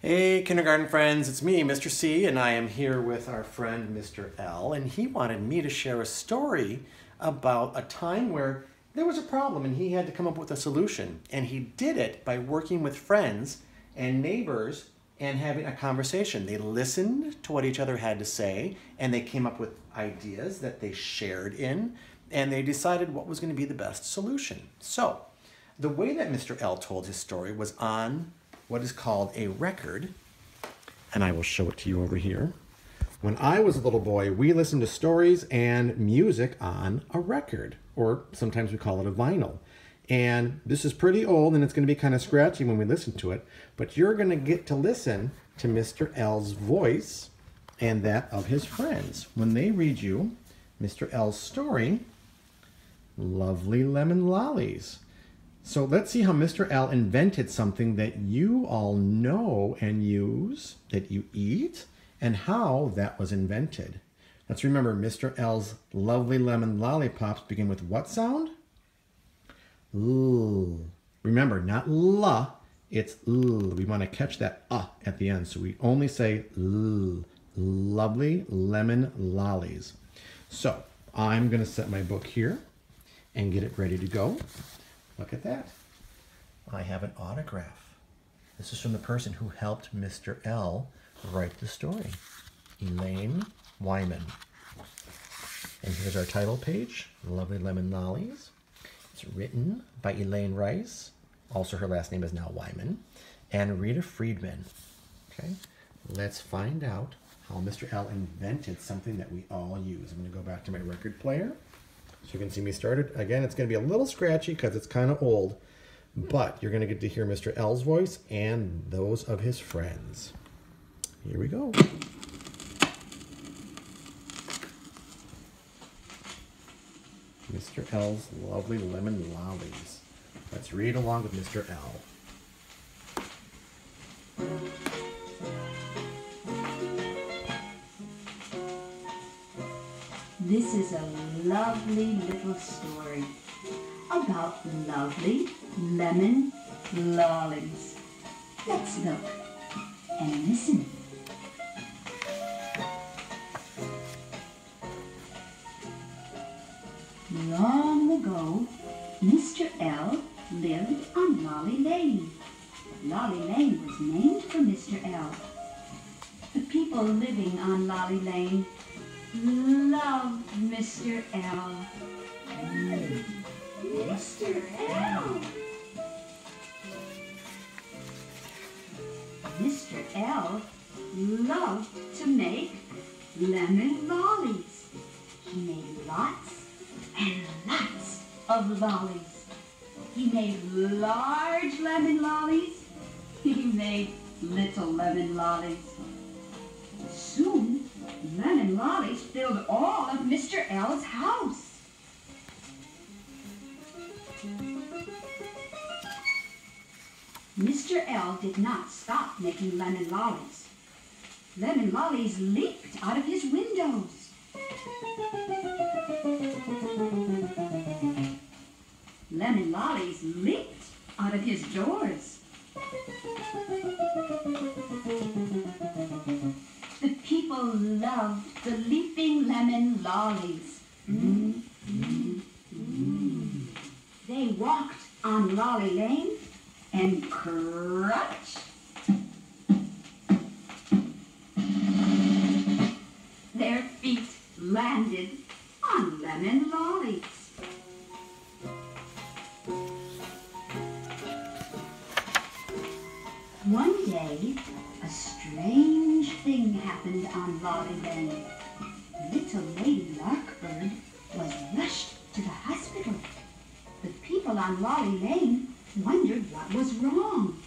Hey, kindergarten friends, it's me, Mr. C, and I am here with our friend Mr. L, and he wanted me to share a story about a time where there was a problem and he had to come up with a solution. And he did it by working with friends and neighbors and having a conversation. They listened to what each other had to say and they came up with ideas that they shared in and they decided what was going to be the best solution. So, the way that Mr. L told his story was on what is called a record, and I will show it to you over here. When I was a little boy, we listened to stories and music on a record, or sometimes we call it a vinyl. And this is pretty old and it's going to be kind of scratchy when we listen to it, but you're going to get to listen to Mr. L's voice and that of his friends when they read you Mr. L's story, Lovely Lemon Lollies. So let's see how Mr. L invented something that you all know and use, that you eat, and how that was invented. Let's remember Mr. L's lovely lemon lollipops begin with what sound? L. Remember, not la, it's l. We want to catch that uh at the end, so we only say l. Lovely lemon lollies. So I'm going to set my book here and get it ready to go. Look at that. I have an autograph. This is from the person who helped Mr. L write the story, Elaine Weimann. And here's our title page, Lovely Lemon Lollies. It's written by Elaine Reiss. Also, her last name is now Weimann. And Rita Friedman. Okay, let's find out how Mr. L invented something that we all use. I'm going to go back to my record player. So you can see me started. Again, it's going to be a little scratchy because it's kind of old, but you're going to get to hear Mr. L's voice and those of his friends. Here we go. Mr. L's lovely lemon lollies. Let's read along with Mr. L. This is a lovely little story about lovely lemon lollies. Let's look and listen. Long ago, Mr. L lived on Lolly Lane. Lolly Lane was named for Mr. L. The people living on Lolly Lane love Mr. L. Mr. L. Mr. L loved to make lemon lollies. He made lots and lots of lollies. He made large lemon lollies. He made little lemon lollies. Soon Lemon lollies filled all of Mr. L's house. Mr. L did not stop making lemon lollies. Lemon lollies leaped out of his windows. Lemon lollies leaped out of his doors. The people loved the leaping lemon lollies. Mm, mm. They walked on Lolly Lane and crunched. Their feet landed on lemon lollies. One day, a strange thing happened on Lolly Lane. Little Lady Larkbird was rushed to the hospital. The people on Lolly Lane wondered what was wrong.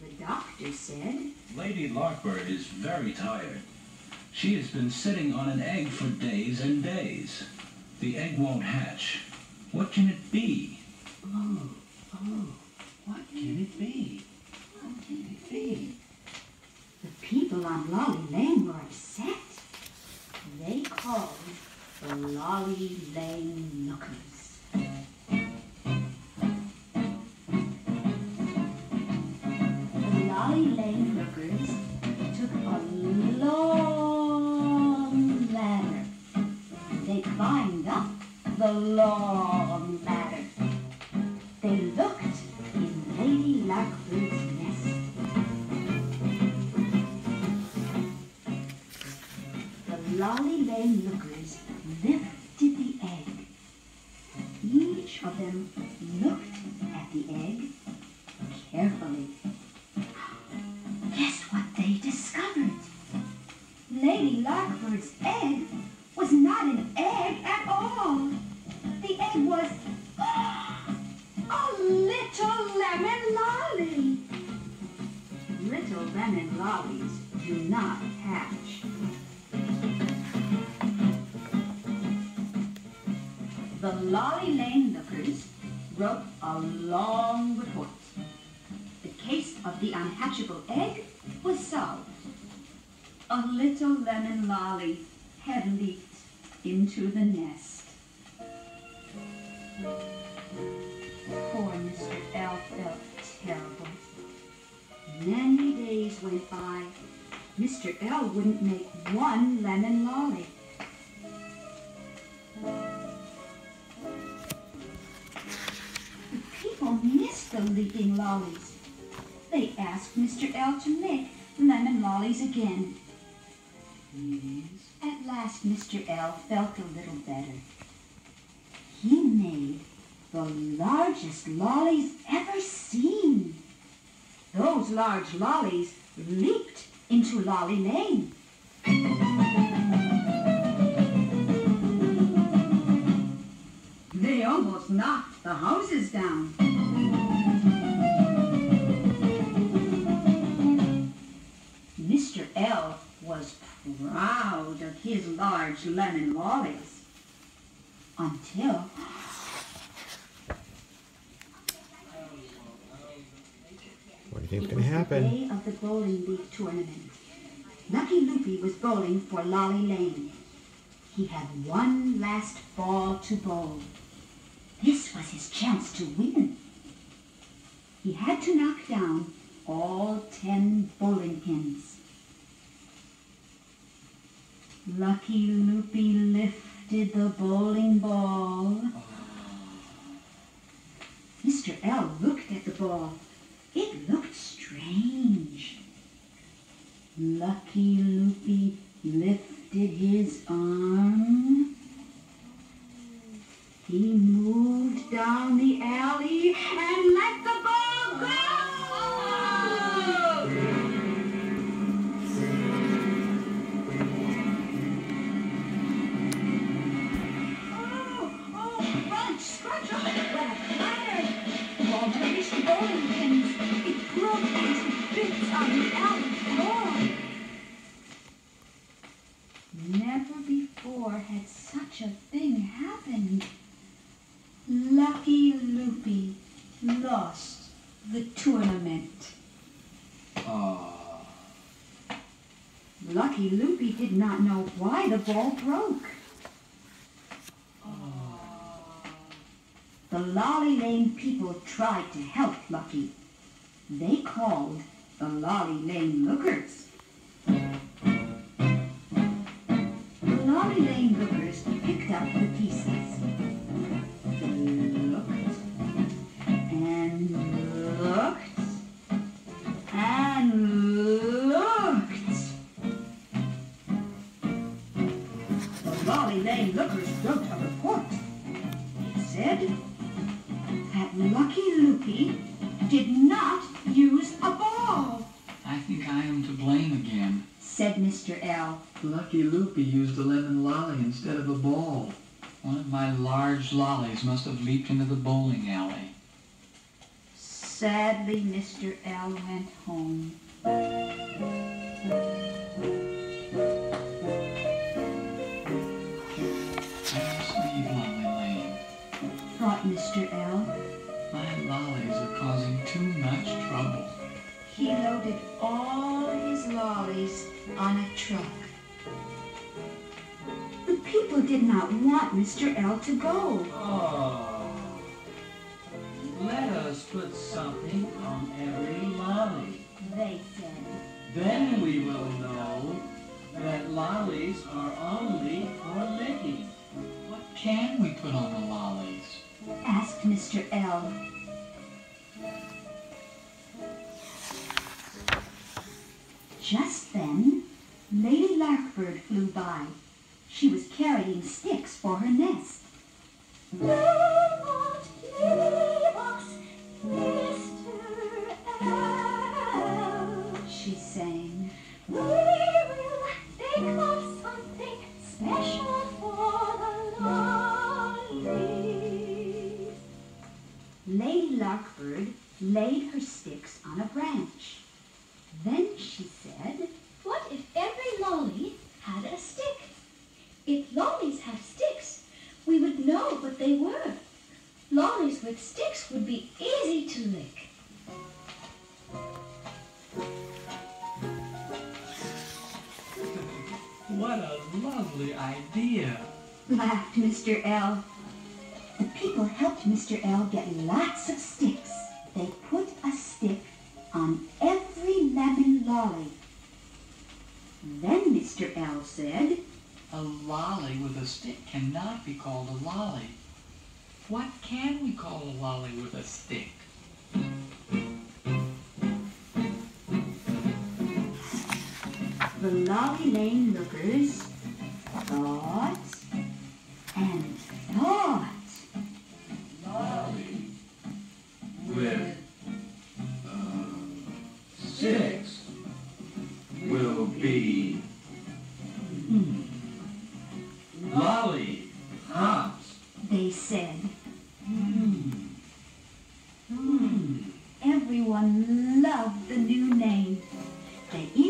The doctor said, Lady Larkbird is very tired. She has been sitting on an egg for days and days. The egg won't hatch. What can it be? Oh, oh, what can it be? What can it be? people on Lolly Lane were upset. They called the Lolly Lane Lookers. The Lolly Lane Lookers Of them looked at the egg carefully. Guess what they discovered? Lady Larkbird's egg was not an egg at all. The egg was a little lemon lolly. Little lemon lollies do not hatch. The Lolly a long report. The case of the unhatchable egg was solved. A little lemon lolly had leaped into the nest. Poor Mr. L felt terrible. Many days went by. Mr. L wouldn't make one lemon lolly. Lemon lollies again. At last Mr. L felt a little better. He made the largest lollies ever seen. Those large lollies leaped into Lolly Lane. They almost knocked the houses down. Mr. L was proud of his large lemon lollies until What do you think's was the happen? day of the bowling league tournament. Lucky Loopy was bowling for Lolly Lane. He had one last ball to bowl. This was his chance to win. He had to knock down all ten bowling pins. Lucky Loopy lifted the bowling ball. Mr. L looked at the ball. It looked strange. Lucky Loopy lifted his arm. Not know why the ball broke. The Lolly Lane people tried to help Lucky. They called the Lolly Lane Lookers. The Lolly Lane Lookers picked up the The Lolly Lane Lookers wrote a report. It said that Lucky Loopy did not use a ball, I think I am to blame again. said Mr. L. Lucky Loopy used a lemon lolly instead of a ball. One of my large lollies must have leaped into the bowling alley. Sadly, Mr. L went home. Want Mr. L to go. Oh, let us put something on every lolly. they said. Then we will know that lollies are only for licking. What can we put on the lollies? asked Mr. L. Just then, Lady Larkbird flew by. She was carrying sticks for her nest. Mr. L get lots of sticks. They put a stick on every lemon lolly. Then Mr. L said, A lolly with a stick cannot be called a lolly. What can we call a lolly with a stick? The Lolly Lane lookers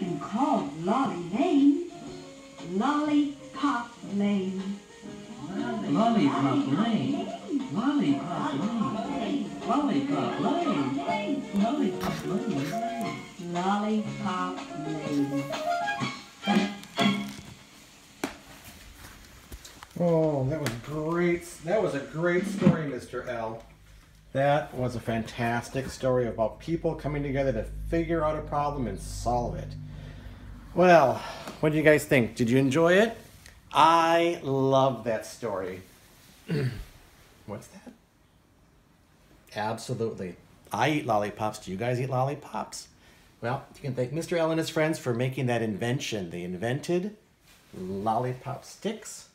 even called Lolly Lane Lollipop Lane. Lollipop Lane. Lollipop Lane. Lollipop Lane. Lollipop Lane. Lollipop Lane. Oh, that was great. That was a great story, Mr. L. That was a fantastic story about people coming together to figure out a problem and solve it. Well, what do you guys think? Did you enjoy it? I love that story. What's that? Absolutely. I eat lollipops. Do you guys eat lollipops? Well, you can thank Mr. L and his friends for making that invention. They invented lollipop sticks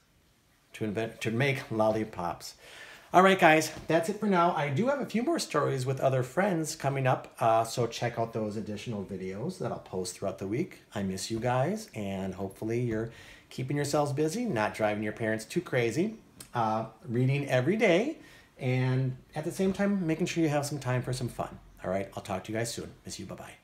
to invent to make lollipops. All right, guys, that's it for now. I do have a few more stories with other friends coming up, uh, so check out those additional videos that I'll post throughout the week. I miss you guys, and hopefully you're keeping yourselves busy, not driving your parents too crazy, uh, reading every day, and at the same time making sure you have some time for some fun. All right, I'll talk to you guys soon. Miss you. Bye bye.